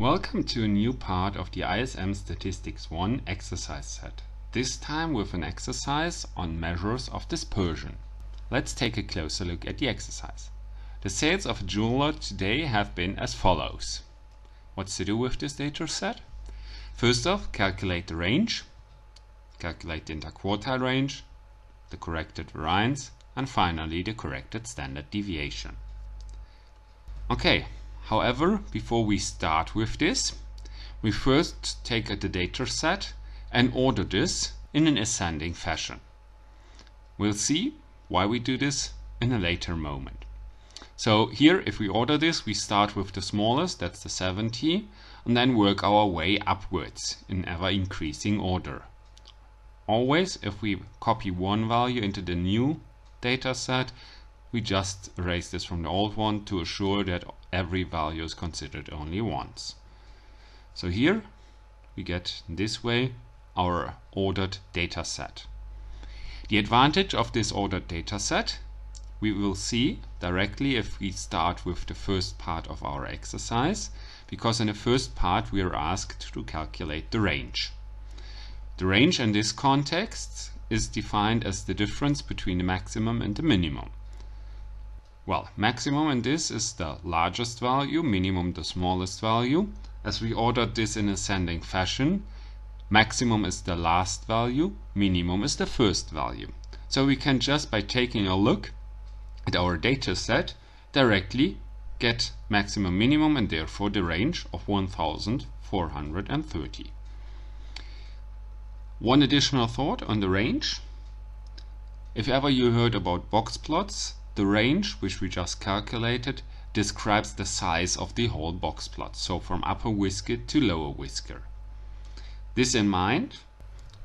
Welcome to a new part of the ISM Statistics 1 exercise set, this time with an exercise on measures of dispersion. Let's take a closer look at the exercise. The sales of a jeweler today have been as follows. What's to do with this data set? First off, calculate the range, calculate the interquartile range, the corrected variance, and finally the corrected standard deviation. Okay, however, before we start with this, we first take the data set and order this in an ascending fashion. We'll see why we do this in a later moment. So here, if we order this, we start with the smallest, that's the 70, and then work our way upwards in ever increasing order. Always, if we copy one value into the new data set, we just erase this from the old one to assure that every value is considered only once. So here we get this way our ordered data set. The advantage of this ordered data set we will see directly if we start with the first part of our exercise because in the first part we are asked to calculate the range. The range in this context is defined as the difference between the maximum and the minimum. Well, maximum in this is the largest value, minimum the smallest value. As we ordered this in ascending fashion, maximum is the last value, minimum is the first value. So we can just by taking a look at our data set directly get maximum minimum and therefore the range of 1430. One additional thought on the range. If ever you heard about box plots, the range, which we just calculated, describes the size of the whole box plot, so from upper whisker to lower whisker. This in mind,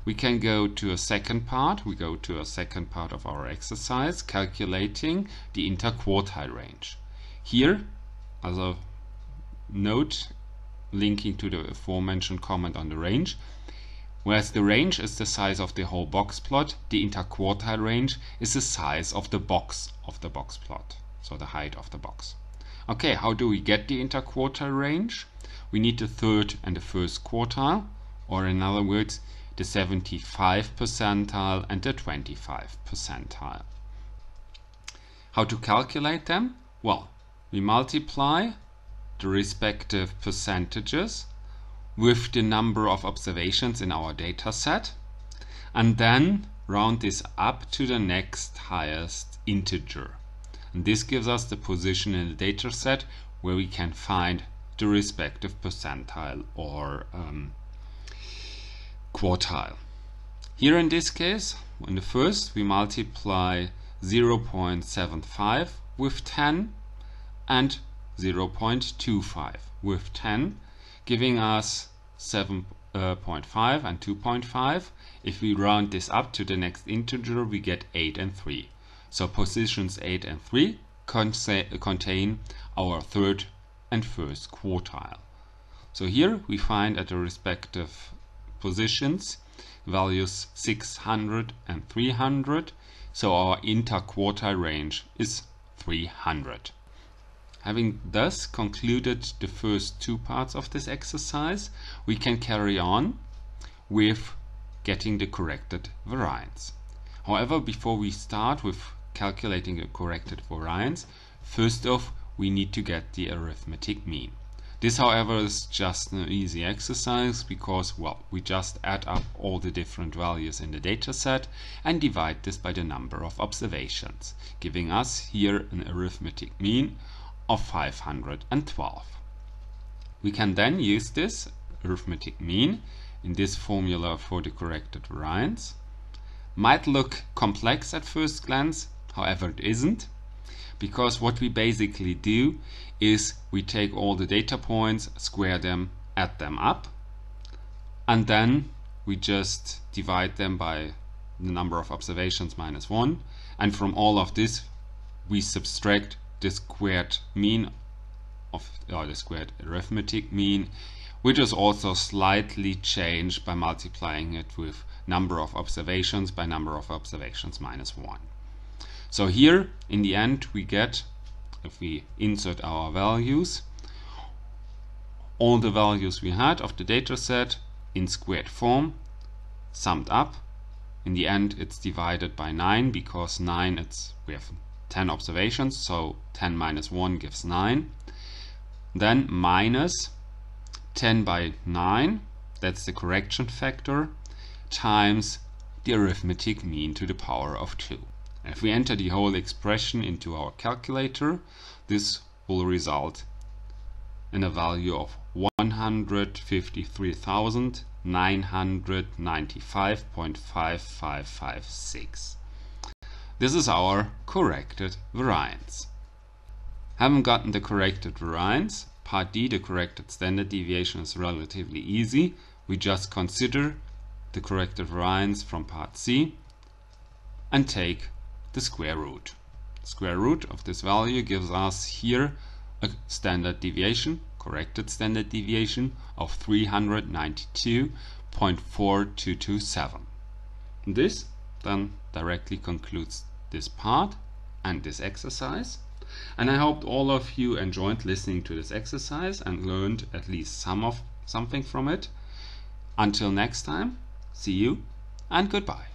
we can go to a second part, we go to a second part of our exercise, calculating the interquartile range. Here, as a note linking to the aforementioned comment on the range, Whereas the range is the size of the whole box plot, the interquartile range is the size of the box of the box plot, so the height of the box. Okay, how do we get the interquartile range? We need the third and the first quartile, or in other words, the 75 percentile and the 25 percentile. How to calculate them? Well, we multiply the respective percentages with the number of observations in our data set and then round this up to the next highest integer. And this gives us the position in the data set where we can find the respective percentile or um, quartile. Here in this case, in the first we multiply 0.75 with 10 and 0.25 with 10 giving us 7.5 uh, and 2.5. If we round this up to the next integer, we get 8 and 3. So positions 8 and 3 contain our third and first quartile. So here we find at the respective positions values 600 and 300. So our interquartile range is 300. Having thus concluded the first two parts of this exercise, we can carry on with getting the corrected variance. However, before we start with calculating a corrected variance, first off we need to get the arithmetic mean. This however is just an easy exercise because well we just add up all the different values in the data set and divide this by the number of observations, giving us here an arithmetic mean of 512. We can then use this arithmetic mean in this formula for the corrected variance. Might look complex at first glance, however it isn't, because what we basically do is we take all the data points, square them, add them up, and then we just divide them by the number of observations minus 1, and from all of this we subtract the squared mean of the squared arithmetic mean which is also slightly changed by multiplying it with number of observations by number of observations minus 1. So here in the end we get if we insert our values all the values we had of the data set in squared form summed up in the end it's divided by 9 because 9 it's we have 10 observations so 10 minus 1 gives 9 then minus 10 by 9 that's the correction factor times the arithmetic mean to the power of 2 if we enter the whole expression into our calculator this will result in a value of 153,995.5556. This is our corrected variance. Haven't gotten the corrected variance, part D, the corrected standard deviation is relatively easy. We just consider the corrected variance from part C and take the square root. Square root of this value gives us here a standard deviation corrected standard deviation of 392.4227. This then directly concludes this part and this exercise. And I hope all of you enjoyed listening to this exercise and learned at least some of something from it. Until next time, see you and goodbye.